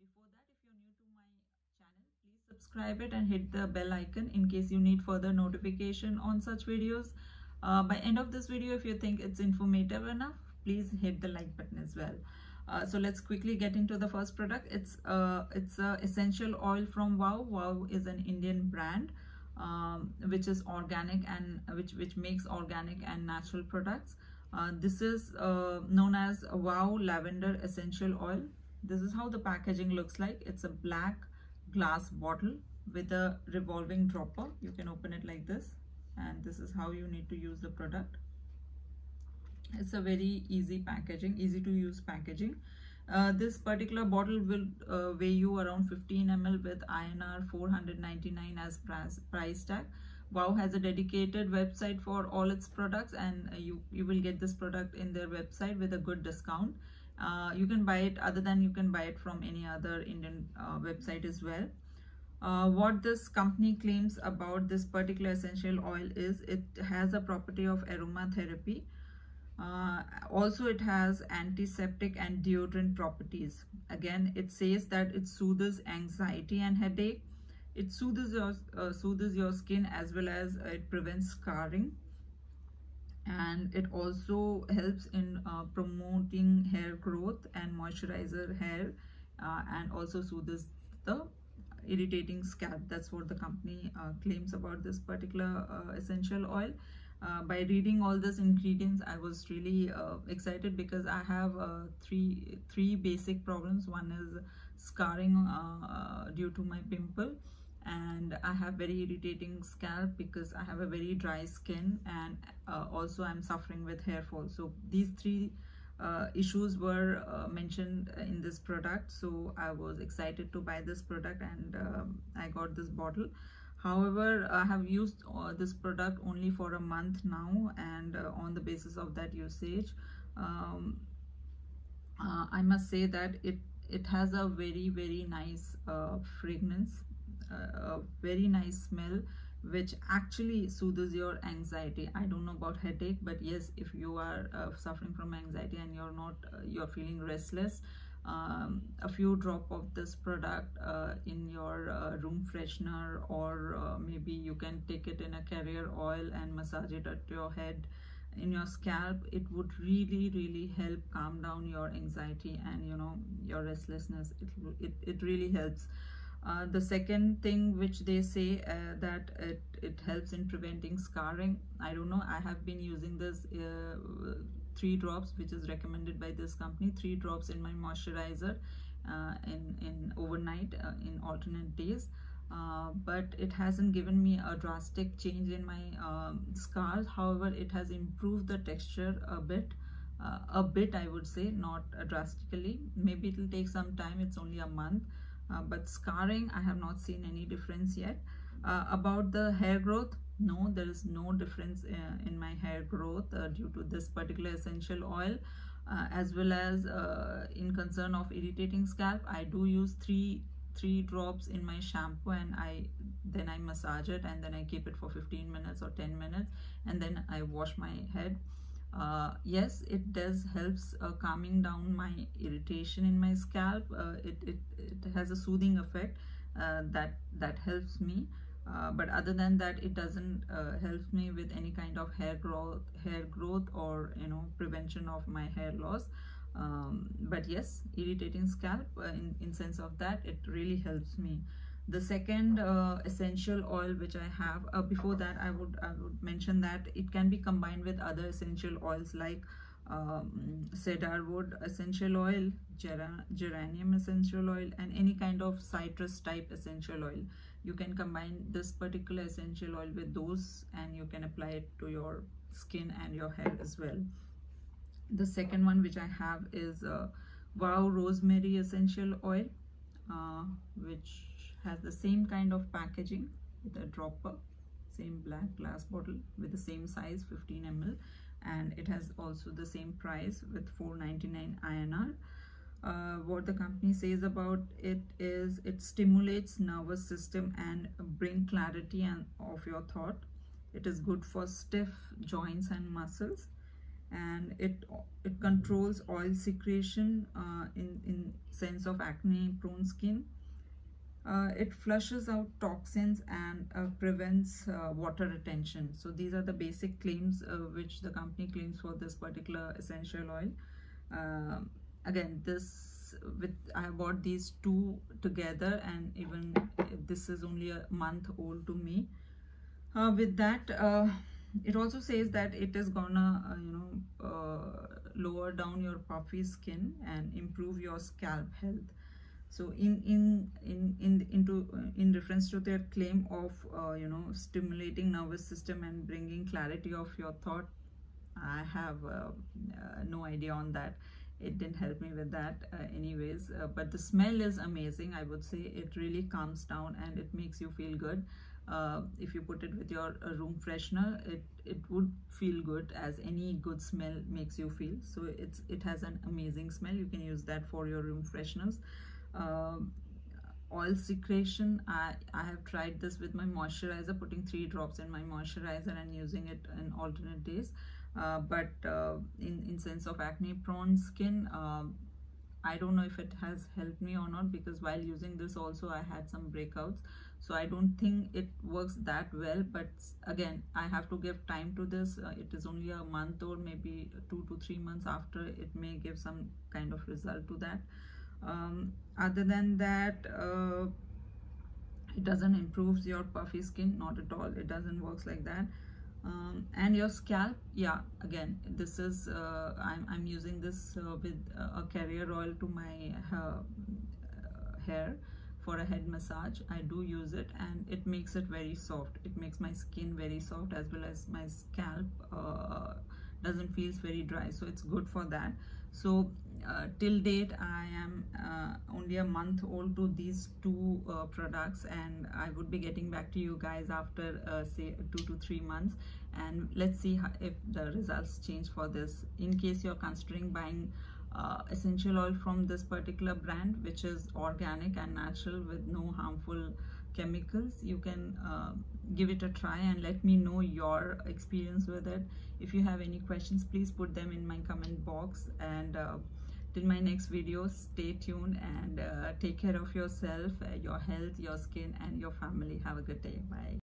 Before that, if you're new to my channel, please subscribe it and hit the bell icon in case you need further notification on such videos. Uh, by end of this video, if you think it's informative enough, please hit the like button as well. Uh, so let's quickly get into the first product. It's uh, it's a essential oil from Wow. Wow is an Indian brand um, which is organic and which which makes organic and natural products. Uh, this is uh, known as Wow Lavender Essential Oil. This is how the packaging looks like. It's a black glass bottle with a revolving dropper. You can open it like this and this is how you need to use the product. It's a very easy packaging, easy to use packaging. Uh, this particular bottle will uh, weigh you around 15 ml with INR 499 as price, price tag. Wow has a dedicated website for all its products and uh, you, you will get this product in their website with a good discount. Uh, you can buy it other than you can buy it from any other Indian uh, website as well. Uh, what this company claims about this particular essential oil is it has a property of aromatherapy. Uh, also, it has antiseptic and deodorant properties. Again, it says that it soothes anxiety and headache. It soothes your, uh, soothes your skin as well as it prevents scarring and it also helps in uh, promoting hair growth and moisturizer hair uh, and also soothes the irritating scalp. That's what the company uh, claims about this particular uh, essential oil. Uh, by reading all these ingredients i was really uh, excited because i have three three basic problems. One is scarring due to my pimple and I have very irritating scalp because I have a very dry skin and uh, also I'm suffering with hair fall. So these three uh, issues were uh, mentioned in this product. So I was excited to buy this product and um, I got this bottle. However, I have used uh, this product only for a month now and uh, on the basis of that usage, um, I must say that it it has a very very nice fragrance a very nice smell which actually soothes your anxiety. I don't know about headache but yes if you are uh, suffering from anxiety and you're not uh, you're feeling restless um, a few drop of this product uh, in your uh, room freshener or uh, maybe you can take it in a carrier oil and massage it at your head in your scalp. It would really really help calm down your anxiety and you know your restlessness. It it, it really helps uh, the second thing which they say uh, that it, it helps in preventing scarring. I don't know. I have been using this uh, three drops which is recommended by this company. Three drops in my moisturizer uh, in in overnight uh, in alternate days. But it hasn't given me a drastic change in my um, scars. However it has improved the texture a bit a bit i would say not drastically. Maybe it will take some time. It's only a month. uh, but scarring I have not seen any difference yet. Uh, about the hair growth no there is no difference uh, in my hair growth uh, due to this particular essential oil. Uh, as well as uh, in concern of irritating scalp I do use three three drops in my shampoo and I then I massage it and then I keep it for 15 minutes or 10 minutes and then I wash my head uh, yes it does helps uh, calming down my irritation in my scalp. Uh, it, it, it has a soothing effect uh, that that helps me. Uh, but other than that it doesn't uh, help me with any kind of hair growth hair growth or you know prevention of my hair loss. Um, but yes irritating scalp in, in sense of that it really helps me the second uh, essential oil which i have uh, before that i would i would mention that it can be combined with other essential oils like um, cedarwood essential oil ger geranium essential oil and any kind of citrus type essential oil. You can combine this particular essential oil with those and you can apply it to your skin and your hair as well. The second one which i have is uh, wow rosemary essential oil uh, which has the same kind of packaging with a dropper same black glass bottle with the same size 15 ml and it has also the same price with 499 INR uh, what the company says about it is it stimulates nervous system and bring clarity and of your thought. It is good for stiff joints and muscles and it it controls oil secretion uh, in in sense of acne prone skin uh, it flushes out toxins and uh, prevents uh, water retention. So these are the basic claims uh, which the company claims for this particular essential oil. Um, again this with i bought these two together and even this is only a month old to me. Uh, with that uh, it also says that it is gonna you know lower down your puffy skin and improve your scalp health so in in in in into uh, in reference to their claim of uh, you know stimulating nervous system and bringing clarity of your thought i have uh, uh no idea on that. It didn't help me with that anyways. But the smell is amazing i would say. It really calms down and it makes you feel good. Uh, if you put it with your uh, room freshener it it would feel good as any good smell makes you feel. So it's it has an amazing smell. You can use that for your room fresheners oil secretion. I i have tried this with my moisturizer putting three drops in my moisturizer and using it in alternate days. Uh, but uh, in in sense of acne prone skin um, I don't know if it has helped me or not because while using this also I had some breakouts. So I don't think it works that well but again I have to give time to this. Uh, it is only a month or maybe two to three months after it may give some kind of result to that um, other than that uh, it doesn't improve your puffy skin not at all. It doesn't works like that. Um, and your scalp yeah again this is uh, I'm, I'm using this uh, with a carrier oil to my uh, hair for a head massage. I do use it and it makes it very soft. It makes my skin very soft as well as my scalp uh, doesn't feels very dry so it's good for that. So uh, till date i am uh, only a month old to these two uh, products and i would be getting back to you guys after uh, say two to three months. And let's see how, if the results change for this. In case you're considering buying uh, essential oil from this particular brand which is organic and natural with no harmful chemicals you can uh, give it a try and let me know your experience with it. If you have any questions please put them in my comment box. And uh, till my next video stay tuned and uh, take care of yourself uh, your health your skin and your family. Have a good day. Bye